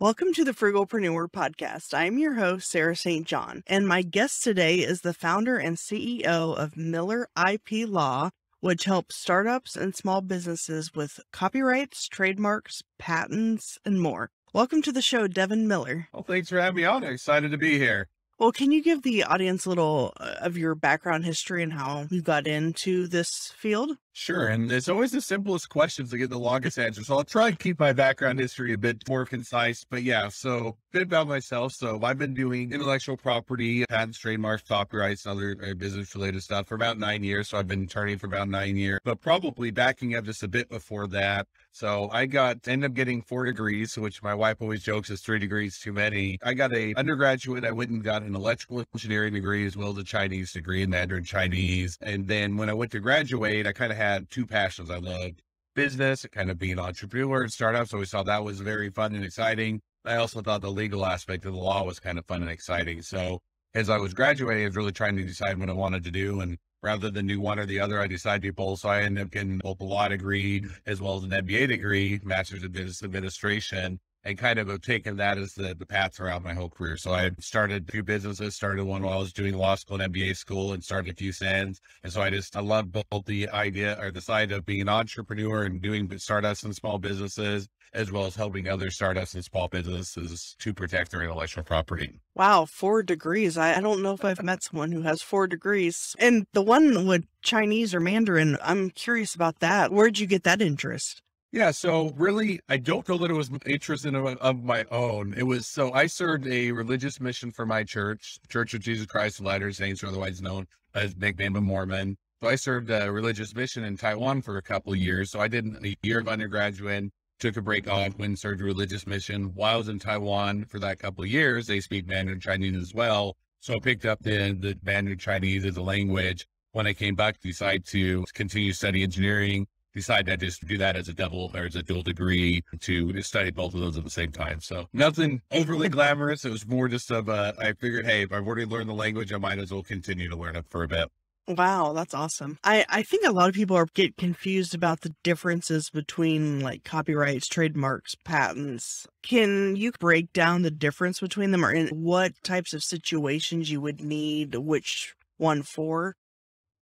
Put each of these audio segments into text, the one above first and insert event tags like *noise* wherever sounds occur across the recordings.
Welcome to the Frugalpreneur podcast. I'm your host, Sarah St. John, and my guest today is the founder and CEO of Miller IP Law, which helps startups and small businesses with copyrights, trademarks, patents, and more. Welcome to the show, Devin Miller. Well, thanks for having me on. I'm excited to be here. Well, can you give the audience a little uh, of your background history and how you got into this field? Sure. And it's always the simplest questions to get the longest answers. So I'll try and keep my background history a bit more concise. But yeah, so a bit about myself. So I've been doing intellectual property, patents, trademarks, copyrights, other uh, business related stuff for about nine years. So I've been attorney for about nine years, but probably backing up just a bit before that. So I got ended up getting four degrees, which my wife always jokes is three degrees too many. I got a undergraduate. I went and got an electrical engineering degree as well as a Chinese degree in Mandarin Chinese. And then when I went to graduate, I kind of had two passions. I loved business, kind of being an entrepreneur and startups. So we saw that was very fun and exciting. I also thought the legal aspect of the law was kind of fun and exciting. So as I was graduating, I was really trying to decide what I wanted to do. And rather than do one or the other, I decided to both. So I ended up getting both a law degree as well as an MBA degree, Master's of Business Administration, and kind of have taken that as the, the path throughout my whole career. So I started a few businesses, started one while I was doing law school and MBA school and started a few sands. And so I just, I love both the idea or the side of being an entrepreneur and doing startups and small businesses, as well as helping other startups and small businesses to protect their intellectual property. Wow, four degrees. I, I don't know if I've met someone who has four degrees. And the one with Chinese or Mandarin, I'm curious about that. Where'd you get that interest? Yeah, so really, I don't know that it was interest in of, uh, of my own. It was so I served a religious mission for my church, Church of Jesus Christ of Latter-day Saints, or otherwise known as nickname of Mormon. So I served a religious mission in Taiwan for a couple of years. So I did a year of undergraduate, took a break off, and served a religious mission. While I was in Taiwan for that couple of years, they speak Mandarin Chinese as well. So I picked up the, the Mandarin Chinese as a language. When I came back, decided to continue study engineering decided to just do that as a double or as a dual degree to study both of those at the same time. So nothing overly *laughs* glamorous. It was more just of a, I figured, hey, if I've already learned the language, I might as well continue to learn it for a bit. Wow, that's awesome. I, I think a lot of people are get confused about the differences between like copyrights, trademarks, patents. Can you break down the difference between them or in what types of situations you would need which one for?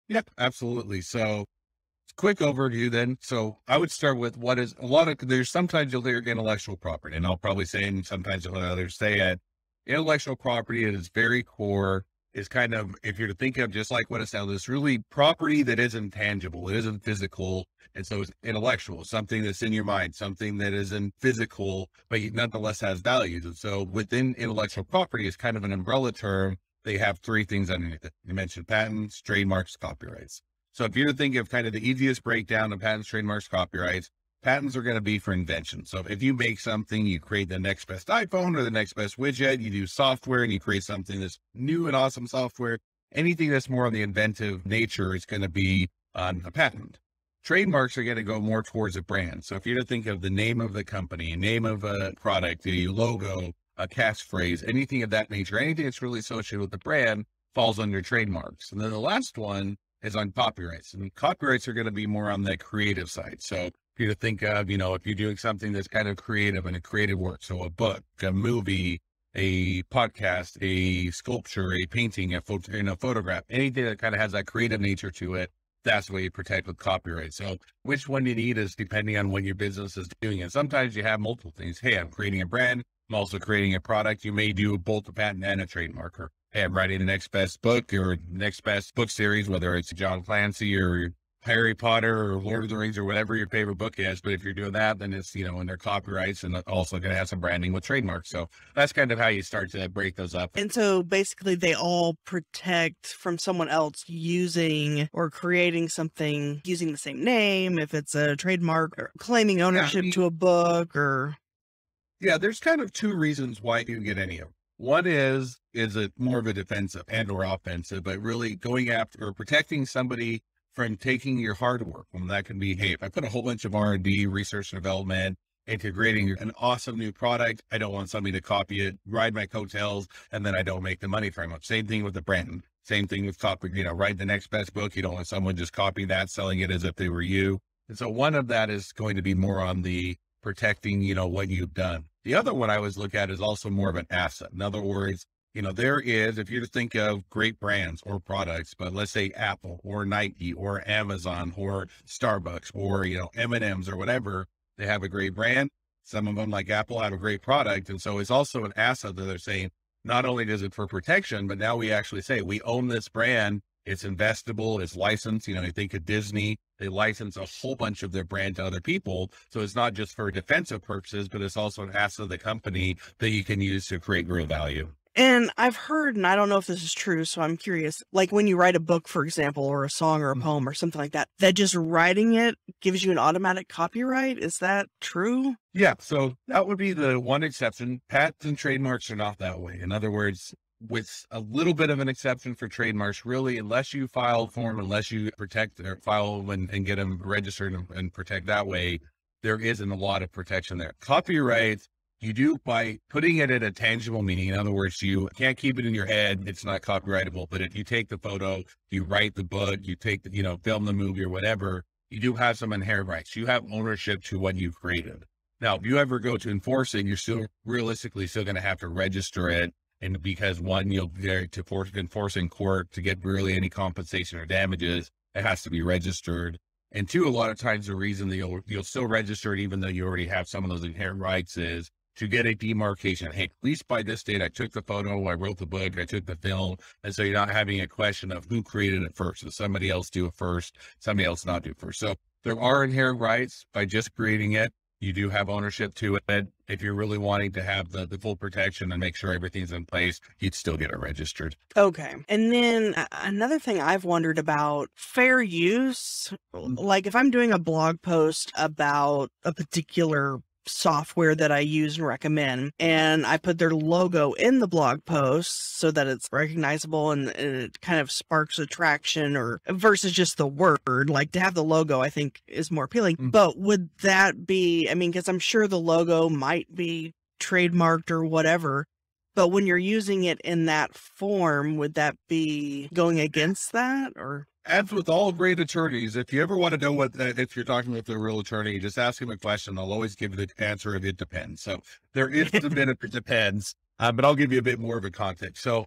Yep, absolutely. So quick overview then. So I would start with what is a lot of there's sometimes you'll hear intellectual property, and I'll probably say, and sometimes you'll hear others say it. Intellectual property at its very core is kind of if you're to think of just like what it sounds, it's really property that isn't tangible, it isn't physical, and so it's intellectual, something that's in your mind, something that isn't physical, but nonetheless has values. And so within intellectual property is kind of an umbrella term. They have three things underneath it. You mentioned patents, trademarks, copyrights. So if you're to think of kind of the easiest breakdown of patents, trademarks, copyrights, patents are going to be for invention. So if you make something, you create the next best iPhone or the next best widget, you do software and you create something that's new and awesome software. Anything that's more on the inventive nature is going to be on a patent. Trademarks are going to go more towards a brand. So if you're to think of the name of the company, name of a product, the logo, a catchphrase, anything of that nature, anything that's really associated with the brand falls under trademarks. And then the last one is on copyrights. And copyrights are going to be more on the creative side. So you think of, you know, if you're doing something that's kind of creative and a creative work, so a book, a movie, a podcast, a sculpture, a painting, a photo, you know, photograph, anything that kind of has that creative nature to it, that's what you protect with copyright. So which one you need is depending on what your business is doing. And sometimes you have multiple things. Hey, I'm creating a brand. I'm also creating a product. You may do both a patent and a trademark or I'm writing the next best book or next best book series, whether it's John Clancy or Harry Potter or Lord of the Rings or whatever your favorite book is. But if you're doing that, then it's, you know, in their copyrights and also going to have some branding with trademarks. So that's kind of how you start to break those up. And so basically they all protect from someone else using or creating something using the same name, if it's a trademark or claiming ownership yeah, I mean, to a book or. Yeah, there's kind of two reasons why you get any of them. One is, is it more of a defensive and or offensive, but really going after or protecting somebody from taking your hard work. And that can be, hey, if I put a whole bunch of R&D, research and development into creating an awesome new product, I don't want somebody to copy it, ride my coattails, and then I don't make the money from it. Same thing with the brand. Same thing with copy, you know, write the next best book. You don't want someone just copying that, selling it as if they were you. And so one of that is going to be more on the protecting, you know, what you've done. The other one I always look at is also more of an asset. In other words, you know, there is, if you to think of great brands or products, but let's say Apple or Nike or Amazon or Starbucks or, you know, M&M's or whatever, they have a great brand. Some of them like Apple have a great product. And so it's also an asset that they're saying, not only does it for protection, but now we actually say we own this brand. It's investable. It's licensed. You know, I think of Disney, they license a whole bunch of their brand to other people. So it's not just for defensive purposes, but it's also an asset of the company that you can use to create real value. And I've heard, and I don't know if this is true, so I'm curious, like when you write a book, for example, or a song or a Mhm. poem or something like that, that just writing it gives you an automatic copyright. Is that true? Yeah. So that would be the one exception. Patents and trademarks are not that way. In other words, with a little bit of an exception for trademarks, really, unless you file for them, unless you protect or file and, and get them registered and, and protect that way, there isn't a lot of protection there. Copyrights, you do by putting it at a tangible meaning. In other words, you can't keep it in your head. It's not copyrightable. But if you take the photo, you write the book, you take the, you know, film the movie or whatever, you do have some inherent rights. You have ownership to what you've created. Now, if you ever go to enforcing, you're still realistically still going to have to register it. And because one, you'll be to force in court to get really any compensation or damages, it has to be registered. And two, a lot of times the reason that you'll you'll still register it even though you already have some of those inherent rights is to get a demarcation. Hey, at least by this date, I took the photo, I wrote the book, I took the film. And so you're not having a question of who created it first. Did somebody else do it first? Somebody else not do it first. So there are inherent rights by just creating it. You do have ownership to it. If you're really wanting to have the, the full protection and make sure everything's in place, you'd still get it registered. Okay. And then another thing I've wondered about fair use. Mm. Like if I'm doing a blog post about a particular software that I use and recommend, and I put their logo in the blog post so that it's recognizable and, and it kind of sparks attraction or versus just the word. Like to have the logo, I think is more appealing. Mm. But would that be, I mean, because I'm sure the logo might be trademarked or whatever. But when you're using it in that form, would that be going against that or? As with all great attorneys, if you ever want to know what, uh, if you're talking with a real attorney, just ask him a question. I'll always give you the answer of it depends. So there is a bit of it depends, uh, but I'll give you a bit more of a context. So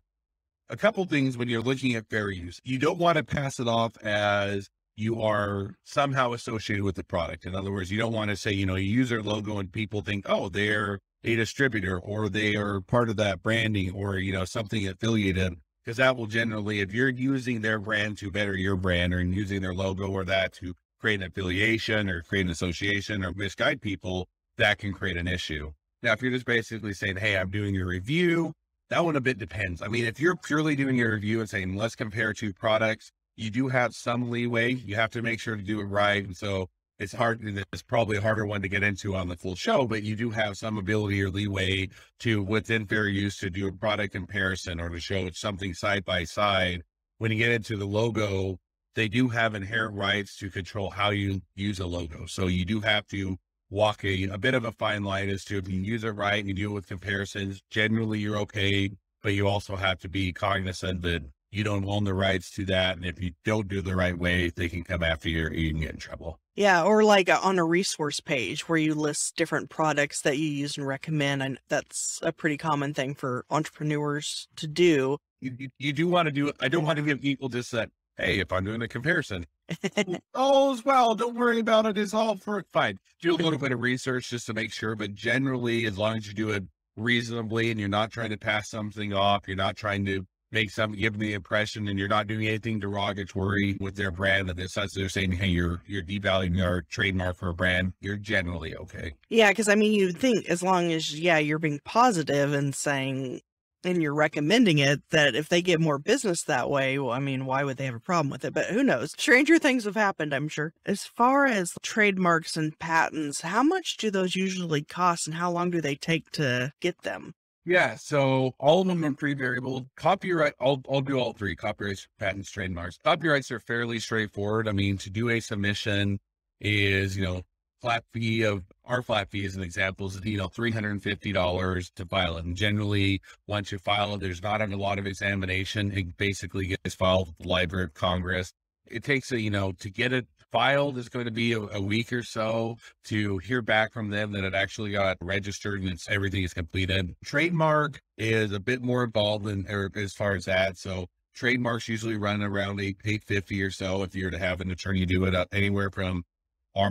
a couple things when you're looking at fair use, you don't want to pass it off as you are somehow associated with the product. In other words, you don't want to say, you know, you use their logo and people think, oh, they're a distributor or they are part of that branding or, you know, something affiliated because that will generally, if you're using their brand to better your brand or using their logo or that to create an affiliation or create an association or misguide people, that can create an issue. Now, if you're just basically saying, Hey, I'm doing your review, that one a bit depends. I mean, if you're purely doing your review and saying, let's compare two products, you do have some leeway. You have to make sure to do it right. And so it's hard. It's probably a harder one to get into on the full show, but you do have some ability or leeway to within fair use to do a product comparison or to show something side by side. When you get into the logo, they do have inherent rights to control how you use a logo. So you do have to walk a, a bit of a fine line as to if you use it right and you deal with comparisons, generally you're okay, but you also have to be cognizant that you don't own the rights to that. And if you don't do it the right way, they can come after you or you can get in trouble. Yeah, or like uh, on a resource page where you list different products that you use and recommend. And that's a pretty common thing for entrepreneurs to do. You, you, you do want to do. I don't want to give people just that, hey, if I'm doing a comparison, *laughs* all is well. Don't worry about it. It's all for fine. Do a little bit of research just to make sure. But generally, as long as you do it reasonably and you're not trying to pass something off, you're not trying to make some give the impression and you're not doing anything derogatory with their brand that it's such they're saying, hey, you're you're devaluing our trademark for a brand, you're generally okay. Yeah, because I mean, you'd think as long as, yeah, you're being positive and saying, and you're recommending it, that if they get more business that way, well, I mean, why would they have a problem with it? But who knows? Stranger things have happened, I'm sure. As far as trademarks and patents, how much do those usually cost and how long do they take to get them? Yeah, so all of them are pretty variable. Copyright, I'll, I'll do all three copyrights, patents, trademarks. Copyrights are fairly straightforward. I mean, to do a submission is, you know, flat fee of our flat fee as an example is, you know, $350 to file it. And generally, once you file it, there's not a lot of examination. It basically gets filed with the Library of Congress. It takes a, you know, to get it filed is going to be a, a, week or so to hear back from them that it actually got registered and it's, everything is completed. Trademark is a bit more involved in er, as far as that. So trademarks usually run around eight eight fifty or so if you're to have an attorney do it up anywhere from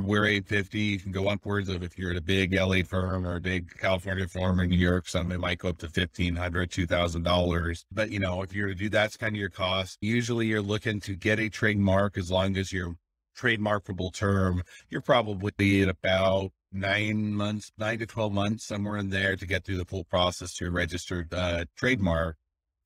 we're 850 you can go upwards of if you're at a big la firm or a big california firm in new york some it might go up to 1500 2000 dollars but you know if you're to do that's kind of your cost usually you're looking to get a trademark as long as your trademarkable term you're probably at about nine months nine to 12 months somewhere in there to get through the full process to a registered uh, trademark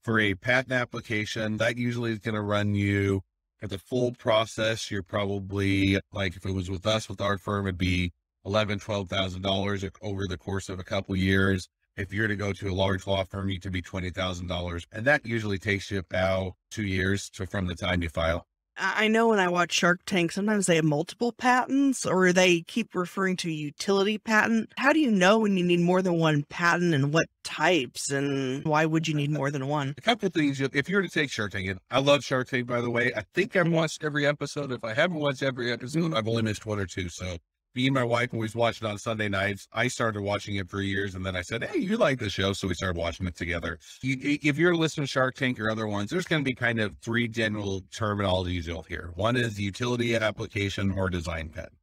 for a patent application that usually is going to run you at the full process, you're probably like if it was with us, with our firm, it'd be eleven, twelve thousand dollars over the course of a couple years. If you're to go to a large law firm, you could be twenty thousand dollars, and that usually takes you about two years to, from the time you file. I know when I watch Shark Tank, sometimes they have multiple patents or they keep referring to utility patent. How do you know when you need more than one patent and what types and why would you need more than one? A couple of things. If you're to take Shark Tank, I love Shark Tank, by the way. I think I've watched every episode. If I haven't watched every episode, mm. I've only missed one or two. So me and my wife always watch it on Sunday nights. I started watching it for years, and then I said, "Hey, you like the show?" So we started watching it together. You, if you're listening to Shark Tank or other ones, there's going to be kind of three general terminologies you'll hear. One is utility application or design patent.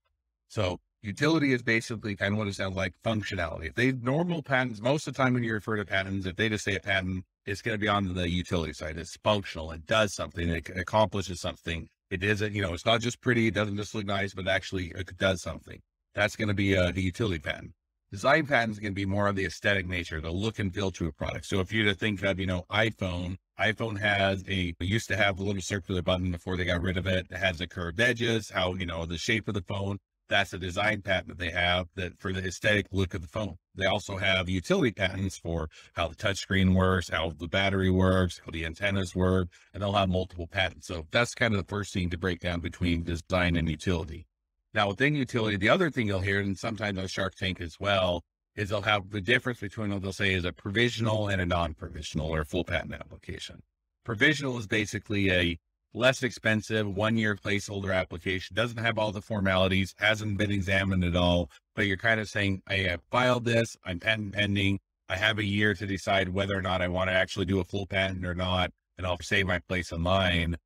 So utility is basically kind of what it sounds like functionality. If they normal patents, most of the time when you refer to patents, if they just say a patent, it's going to be on the utility side. It's functional. It does something. It accomplishes something it isn't, you know, it's not just pretty. It doesn't just look nice, but actually it does something. That's going to be uh, a, a utility patent. Design patents can be more of the aesthetic nature, the look and feel to a product. So if you to think of, you know, iPhone, iPhone has a used to have a little circular button before they got rid of it. It has the curved edges, how you know the shape of the phone. That's a design patent that they have that for the aesthetic look of the phone. They also have utility patents for how the touchscreen works, how the battery works, how the antennas work, and they'll have multiple patents. So that's kind of the first thing to break down between design and utility. Now within utility, the other thing you'll hear, and sometimes on Shark Tank as well, is they'll have the difference between what they'll say is a provisional and a non-provisional or full patent application. Provisional is basically a less expensive one year placeholder application, doesn't have all the formalities, hasn't been examined at all, but you're kind of saying, I have filed this, I'm patent pending. I have a year to decide whether or not I want to actually do a full patent or not, and I'll save my place in line.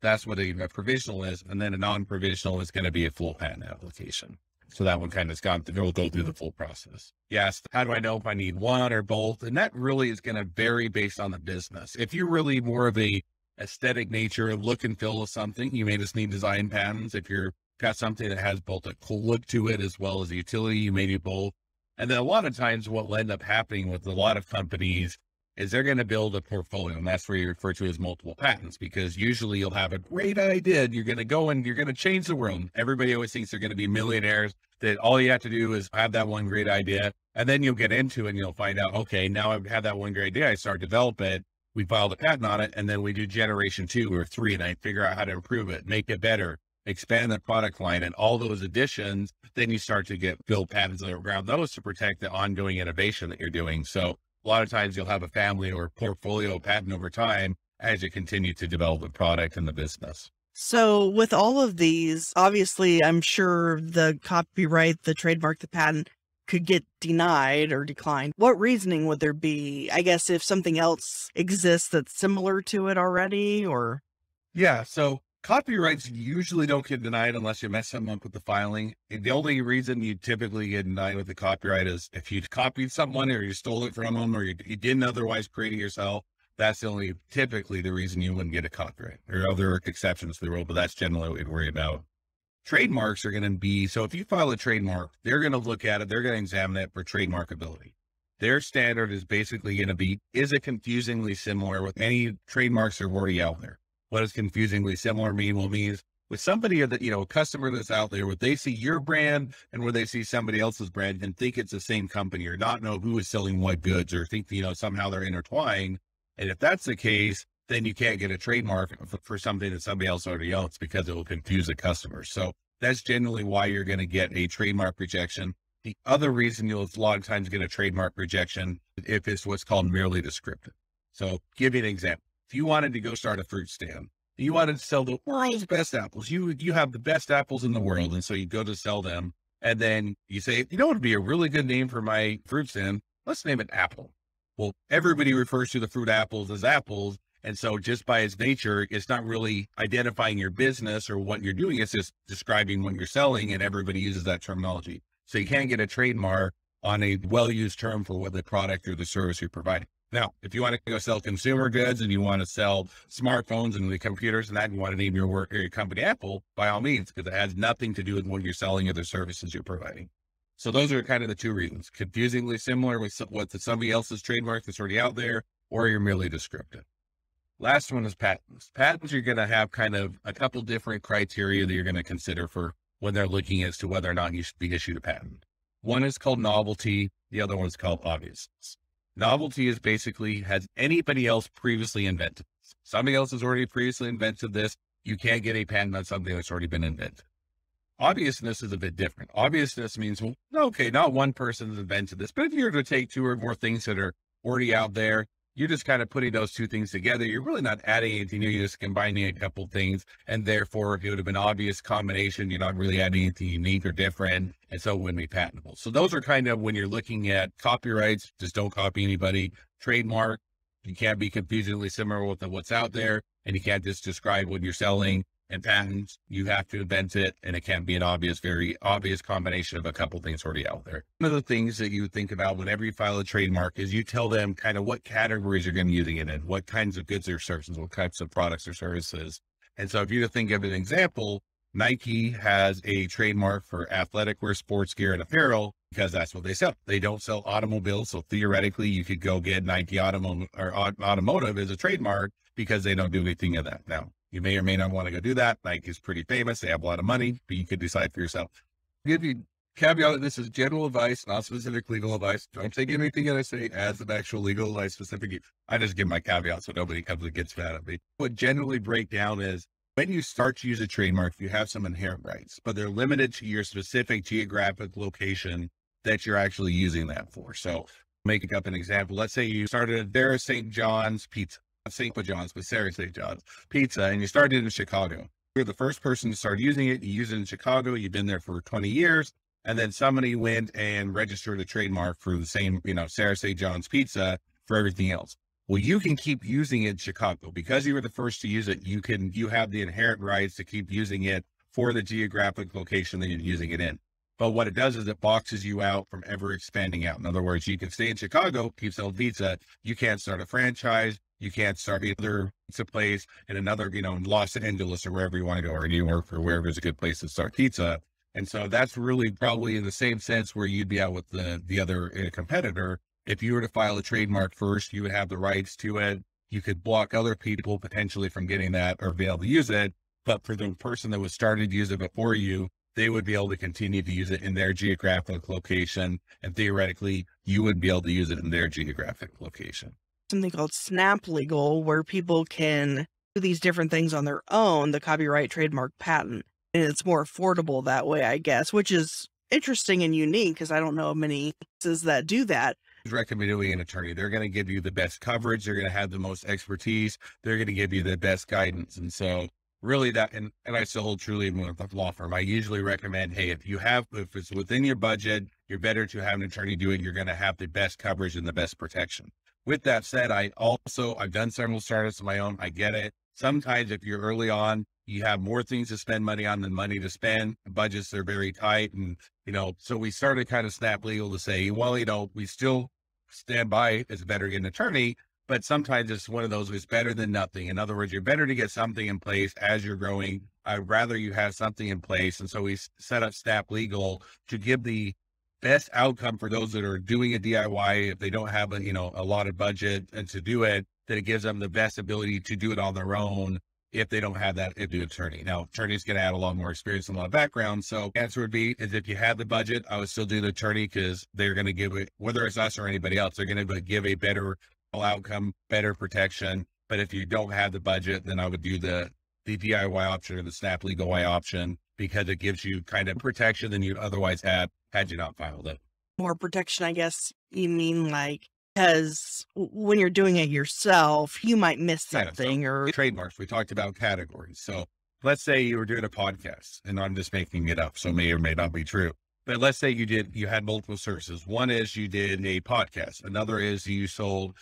That's what a, a provisional is. And then a non provisional is going to be a full patent application. So that one kind of has gone through, will go through the mm-hmm. full process. Yes. How do I know if I need one or both? And that really is going to vary based on the business. If you're really more of a aesthetic nature, of look and feel of something. You may just need design patents. If you're got something that has both a cool look to it as well as a utility, you may need both. And then a lot of times what will end up happening with a lot of companies is they're going to build a portfolio. And that's where you refer to as multiple patents, because usually you'll have a great idea. You're going to go and you're going to change the world. Everybody always thinks they're going to be millionaires, that all you have to do is have that one great idea. And then you'll get into it and you'll find out, okay, now I've had that one great idea. I start develop it we filed a patent on it and then we do generation two or three and I figure out how to improve it, make it better, expand the product line and all those additions, then you start to get build patents around those to protect the ongoing innovation that you're doing. So a lot of times you'll have a family or portfolio patent over time as you continue to develop the product and the business. So, with all of these, obviously, I'm sure the copyright, the trademark, the patent could get denied or declined, what reasoning would there be? I guess if something else exists that's similar to it already, or? Yeah. So copyrights usually don't get denied unless you mess something up with the filing. The only reason you typically get denied with the copyright is if you copied someone or you stole it from them or you, you didn't otherwise create it yourself. That's the only typically the reason you wouldn't get a copyright. There are other exceptions to the rule, but that's generally what we'd worry about. Trademarks are going to be so if you file a trademark, they're going to look at it, they're going to examine it for trademarkability. Their standard is basically going to be is it confusingly similar with any trademarks that are already out there? What does confusingly similar mean? Well, means with somebody that you know, a customer that's out there, would they see your brand and where they see somebody else's brand and think it's the same company or not know who is selling what goods or think you know somehow they're intertwined? And if that's the case, then you can't get a trademark for something that somebody else already owns because it will confuse the customer. So that's generally why you're going to get a trademark rejection. The other reason you'll a lot of times get a trademark rejection if it's what's called merely descriptive. So give you an example. If you wanted to go start a fruit stand, You wanted to sell the world's best apples. You you have the best apples in the world, and so you go to sell them, and then you say, you know what would be a really good name for my fruit stand? Let's name it Apple. Well, everybody refers to the fruit apples as apples, and so just by its nature, it's not really identifying your business or what you're doing. It's just describing what you're selling, and everybody uses that terminology. So you can't get a trademark on a well-used term for what the product or the service you're providing. Now, if you want to go sell consumer goods and you want to sell smartphones and the computers and that, and you want to name your work or your company Apple, by all means, because it has nothing to do with what you're selling or the services you're providing. So those are kind of the two reasons. Confusingly similar with what somebody else's trademark that's already out there, or you're merely descriptive. Last one is patents. Patents, you're going to have kind of a couple different criteria that you're going to consider for when they're looking as to whether or not you should be issued a patent. One is called novelty. The other one is called obviousness. Novelty is basically, has anybody else previously invented this? Somebody else has already previously invented this. You can't get a patent on something that's already been invented. Obviousness is a bit different. Obviousness means, well, okay, not one person has invented this, but if you were to take two or more things that are already out there you're just kind of putting those two things together. You're really not adding anything new. You're just combining a couple things. And therefore, if it would have been obvious combination, you're not really adding anything unique or different. And so it wouldn't be patentable. So those are kind of when you're looking at copyrights, just don't copy anybody. Trademark, you can't be confusingly similar with what's out there. And you can't just describe what you're selling and patents, you have to invent it, and it can't be an obvious, very obvious combination of a couple things already out there. One of the things that you think about whenever you file a trademark is you tell them kind of what categories you're going to be using it in, what kinds of goods or services, what types of products or services. And so if you think of an example, Nike has a trademark for athletic wear, sports gear, and apparel because that's what they sell. They don't sell automobiles. So theoretically, you could go get Nike Automo- or automotive as a trademark because they don't do anything of that. Now, you may or may not want to go do that. Nike is pretty famous. They have a lot of money, but you could decide for yourself. Give you caveat. This is general advice, not specific legal advice. Don't take anything that I say as an actual legal advice specific. I just give my caveat so nobody comes and gets mad at me. What generally break down is when you start to use a trademark, you have some inherent rights, but they're limited to your specific geographic location that you're actually using that for. So making up an example, let's say you started Sarah St. John's pizza. St. John's, but Sarah St. John's pizza, and you started in Chicago. You're the first person to start using it. You use it in Chicago. You've been there for 20 years. And then somebody went and registered a trademark for the same, you know, Sarah St. John's pizza for everything else. Well, you can keep using it in Chicago because you were the first to use it. You can, you have the inherent rights to keep using it for the geographic location that you're using it in. But what it does is it boxes you out from ever expanding out. In other words, you can stay in Chicago, keep selling pizza. You can't start a franchise. You can't start either pizza place in another, you know, in Los Angeles or wherever you want to go, or New York or wherever is a good place to start pizza. And so that's really probably in the same sense where you'd be out with the the other uh, competitor. If you were to file a trademark first, you would have the rights to it. You could block other people potentially from getting that or be able to use it. But for the person that was started to use it before you, they would be able to continue to use it in their geographic location. And theoretically, you would be able to use it in their geographic location something called Snap Legal, where people can do these different things on their own, the copyright, trademark, patent. And it's more affordable that way, I guess, which is interesting and unique because I don't know many places that do that. Recommending an attorney. They're going to give you the best coverage. They're going to have the most expertise. They're going to give you the best guidance. And so really that, and, and I still hold truly with a law firm. I usually recommend, hey, if you have, if it's within your budget, you're better to have an attorney do it. You're going to have the best coverage and the best protection. With that said, I also, I've done several startups of my own. I get it. Sometimes if you're early on, you have more things to spend money on than money to spend. Budgets are very tight. And, you know, so we started kind of snap legal to say, well, you know, we still stand by as better an attorney, but sometimes it's one of those is better than nothing. In other words, you're better to get something in place as you're growing. I'd rather you have something in place. And so we set up Snap Legal to give the best outcome for those that are doing a DIY if they don't have a you know a lot of budget and to do it that it gives them the best ability to do it on their own if they don't have that if the attorney. Now attorney's gonna add a lot more experience and a lot of background. So answer would be is if you had the budget, I would still do the attorney because they're gonna give it whether it's us or anybody else, they're gonna give a better outcome, better protection. But if you don't have the budget, then I would do the the DIY option or the Snap Legal Y option because it gives you kind of protection than you'd otherwise have had you not filed it. More protection, I guess you mean like because when you're doing it yourself, you might miss Yeah, so something or trademarks. We talked about categories. So let's say you were doing a podcast, and I'm just making it up, so may or may not be true. But let's say you did you had multiple services. One is you did a podcast. Another is you sold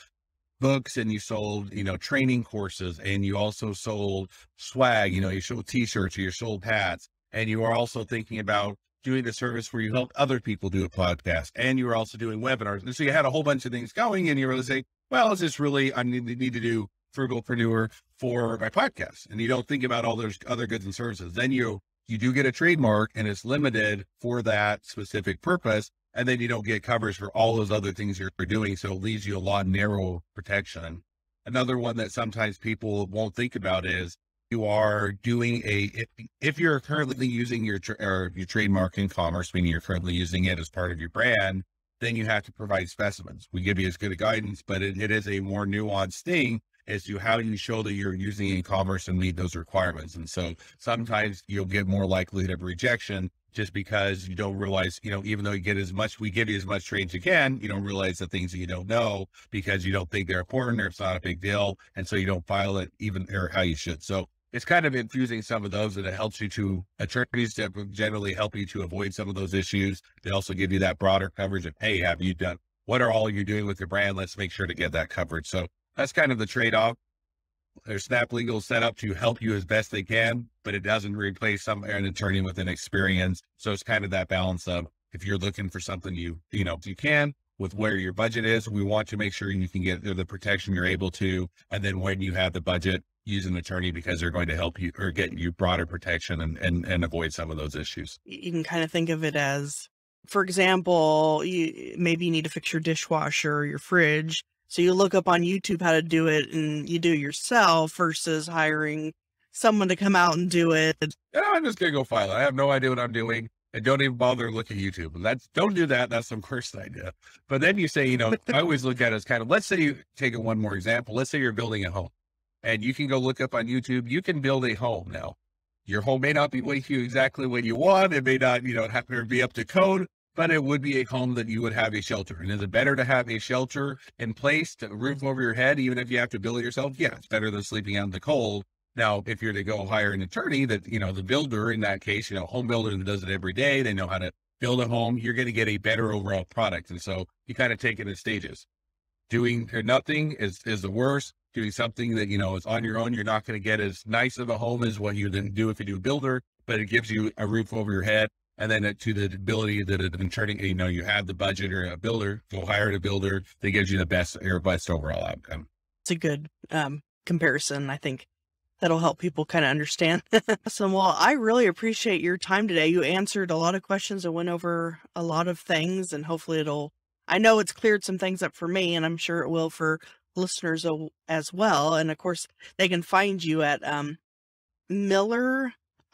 books and you sold you know training courses, and you also sold swag. You know you sold T-shirts or you sold hats, and you are also thinking about doing a service where you help other people do a podcast, and you were also doing webinars. And so you had a whole bunch of things going, and you were saying, well, is this really I need, need to do frugalpreneur for my podcast and you don't think about all those other goods and services then you you do get a trademark and it's limited for that specific purpose and then you don't get coverage for all those other things you're doing so it leaves you a lot narrow protection another one that sometimes people won't think about is you are doing a if, if you're currently using your or your trademark in commerce meaning you're currently using it as part of your brand then you have to provide specimens we give you as good a guidance but it, it is a more nuanced thing as to how you show that you're using e-commerce and meet those requirements. And so sometimes you'll get more likelihood of rejection just because you don't realize, you know, even though you get as much, we give you as much trade as you can, you don't realize the things that you don't know because you don't think they're important or it's not a big deal. And so you don't file it even or how you should. So it's kind of infusing some of those and it helps you to attorneys generally help you to avoid some of those issues. They also give you that broader coverage of, Hey, have you done, what are all you doing with your brand? Let's make sure to get that coverage. So that's kind of the trade-off. Their Snap Legal set up to help you as best they can, but it doesn't replace some an attorney with an experience. So it's kind of that balance of if you're looking for something you you know you can with where your budget is, we want to make sure you can get the protection you're able to, and then when you have the budget, use an attorney because they're going to help you or get you broader protection and and, and avoid some of those issues. you can kind of think of it as, for example, you maybe you need to fix your dishwasher or your fridge. So you look up on YouTube how to do it and you do it yourself versus hiring someone to come out and do it. Yeah, I'm just gonna go file it. I have no idea what I'm doing. And don't even bother looking at YouTube. That's don't do that. That's the worst idea. But then you say, you know, I always look at it as kind of let's say you take it one more example. Let's say you're building a home and you can go look up on YouTube. You can build a home now. Your home may not be what you exactly what you want. It may not, you know, have to be up to code, but it would be a home that you would have a shelter. And is it better to have a shelter in place, to roof over your head, even if you have to build it yourself? Yeah, it's better than sleeping out in the cold. Now, if you're to go hire an attorney that, you know, the builder in that case, you know, home builder that does it every day, they know how to build a home, you're going to get a better overall product. And so you kind of take it in stages. Doing nothing is, is the worst. Doing something that, you know, is on your own, you're not going to get as nice of a home as what you then do if you do a builder, but it gives you a roof over your head. And then to the ability that an attorney, you know, you have the budget or a builder, go hire a builder that gives you the best or best overall outcome. It's a good um, comparison. I think that'll help people kind of understand. *laughs* so, well, I really appreciate your time today. You answered a lot of questions and went over a lot of things, and hopefully, it'll. I know it's cleared some things up for me, and I'm sure it will for listeners as well. And of course, they can find you at um,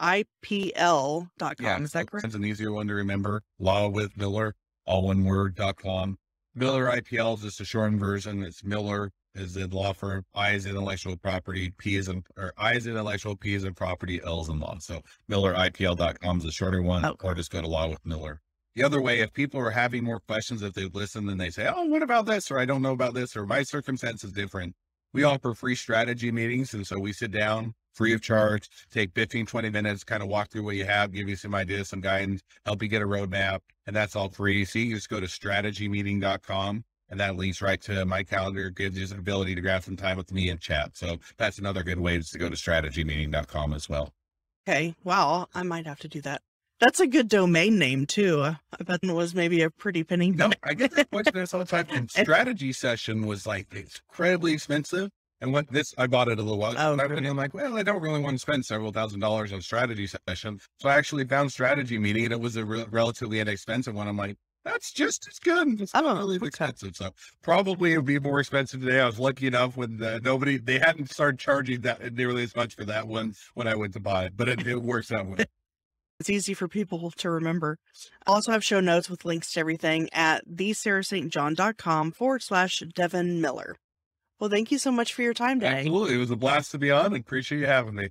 milleripl.com. Is that correct? It's an easier one to remember. Law with Miller, all one word, dot com. Miller IPL is just a shortened version. It's Miller is in law firm. I is intellectual property. P is in, or I is intellectual. P is in property. L is in law. So milleripl.com is a shorter one, or just go to law with Miller. The other way, if people are having more questions, if they listen and they say, "Oh, what about this?" or "I don't know about this," or "My circumstance is different," we offer free strategy meetings, and so we sit down free of charge, take 15, 20 minutes, kind of walk through what you have, give you some ideas, some guidance, help you get a roadmap, and that's all free. So you just go to strategymeeting.com and that leads right to my calendar, gives you the ability to grab some time with me and chat. So that's another good way is to go to strategymeeting.com as well. Okay. Wow. I might have to do that. That's a good domain name too. I bet it was maybe a pretty penny. No, I get that question this all the time. *laughs* And strategy session was like incredibly expensive. And what this, I bought it a little while. Oh, and I'm- like, well, I don't really want to spend several thousand dollars on strategy session. So I actually found strategy meeting and it was a re- relatively inexpensive one. I'm like, that's just as good. It's I not don't know. really expensive. So probably it would be more expensive today. I was lucky enough when uh, nobody, they hadn't started charging that nearly as much for that one when I went to buy it, but it, it works that way. *laughs* It's easy for people to remember. I also have show notes with links to everything at thesarahstjohn.com forward slash Devin Miller. Well, thank you so much for your time today. Absolutely. It was a blast to be on. I appreciate you having me.